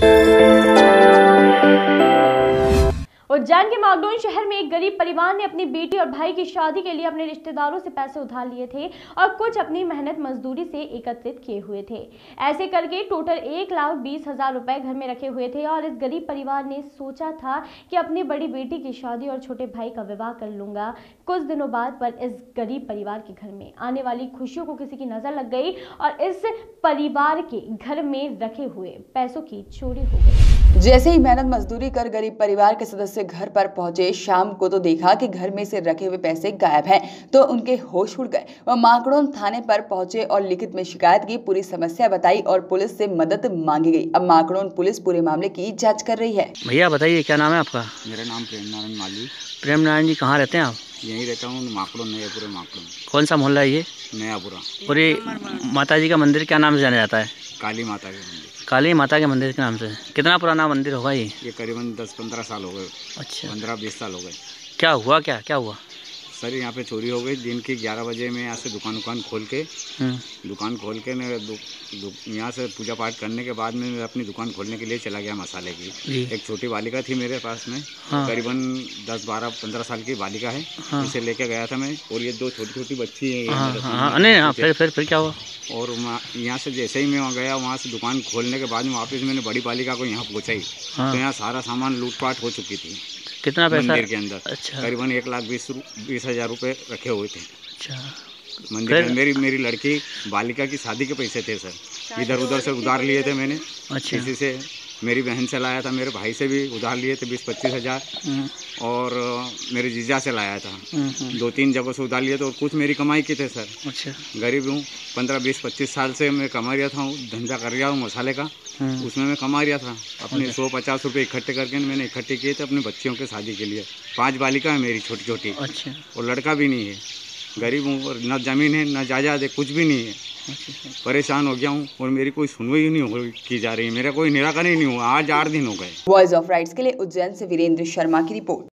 Bye. Ujjain के मागडोन शहर में एक गरीब परिवार ने अपनी बेटी और भाई की शादी के लिए अपने रिश्तेदारों से पैसे उधार लिए थे और कुछ अपनी मेहनत मजदूरी से एकत्रित किए हुए थे। ऐसे करके टोटल एक लाख बीस हज़ार रुपए घर में रखे हुए थे और इस गरीब परिवार ने सोचा था कि अपनी बड़ी बेटी की शादी और छोटे भाई का विवाह कर लूँगा। कुछ दिनों बाद पर इस गरीब परिवार के घर में आने वाली खुशियों को किसी की नज़र लग गई और इस परिवार के घर में रखे हुए पैसों की चोरी हो गई। जैसे ही मेहनत मजदूरी कर गरीब परिवार के सदस्य घर पर पहुँचे शाम को तो देखा कि घर में से रखे हुए पैसे गायब हैं तो उनके होश उड़ गए। वह माकड़ोन थाने पर पहुँचे और लिखित में शिकायत की पूरी समस्या बताई और पुलिस से मदद मांगी गई। अब माकड़ोन पुलिस पूरे मामले की जाँच कर रही है। भैया बताइए क्या नाम है आपका? मेरा नाम प्रेम नारायण माली प्रेम नारायण जी कहाँ रहते हैं आप? यहीं रहता हूँ माकड़ो नयापुरा माकड़ो। कौन सा मोहल्ला है ये? नयापुरा। और ये माता जी का मंदिर क्या नाम से जाना जाता है? काली माता के मंदिर। काली माता के मंदिर के नाम से। कितना पुराना मंदिर होगा ये? ये करीबन दस पंद्रह साल हो गए। अच्छा। पंद्रह बीस साल हो गए। क्या हुआ क्या? क्या हुआ? सर यहाँ पे चोरी हो गई दिन की ग्यारह बजे में यहाँ से दुकान दुकान खोल के। हम्म, दुकान खोल के मैं यहाँ से पूजा पाठ करने के बाद में मैं अपनी दुकान खोलने के लिए चला गया मसाले की। एक छोटी बालिका थी मेरे पास में। हाँ। करीबन दस बारह पंद्रह साल की बालिका है। हाँ। इसे लेके गया था मैं और ये दो छोटी छोटी बच्ची है। हाँ हाँ हाँ। फिर फिर फिर क्या हुआ? और यहाँ से जैसे ही मैं गया वहाँ से दुकान खोलने के बाद में वापस मैंने बड़ी बालिका को यहाँ पहुँचाई। हाँ। तो यहाँ सारा सामान लूटपाट हो चुकी थी। कितना पैसा? मंदिर के अंदर। अच्छा। करीबन एक लाख बीस बीस हज़ार रुपये रखे हुए थे। अच्छा। मंदिर में मेरी मेरी लड़की बालिका की शादी के पैसे थे सर। इधर उधर से उधार लिए थे मैंने। अच्छा। किसी से मेरी बहन से लाया था मेरे भाई से भी उधार लिए थे बीस पच्चीस हज़ार। हम्म, और मेरे जीजा से लाया था। हम्म, हम्म, दो तीन जगहों से उधार लिए थे और कुछ मेरी कमाई की थे सर। अच्छा। गरीब हूँ पंद्रह बीस पच्चीस साल से मैं कमा रहा था धंधा कर रहा हूँ मसाले का। उसमें मैं कमा रहा था। अपने अच्छा। सौ पचास रुपये इकट्ठे करके मैंने इकट्ठे किए थे अपने बच्चियों के शादी के लिए। पाँच बालिका है मेरी छोटी छोटी अच्छा। और लड़का भी नहीं है। गरीब हूँ और न ज़मीन है न जायदाद है कुछ भी नहीं है। परेशान हो गया हूँ और मेरी कोई सुनवाई नहीं हो की जा रही है। मेरा कोई निराकरण ही नहीं हुआ। आज आठ दिन हो गए। वॉइस ऑफ़ राइट्स के लिए उज्जैन से वीरेंद्र शर्मा की रिपोर्ट।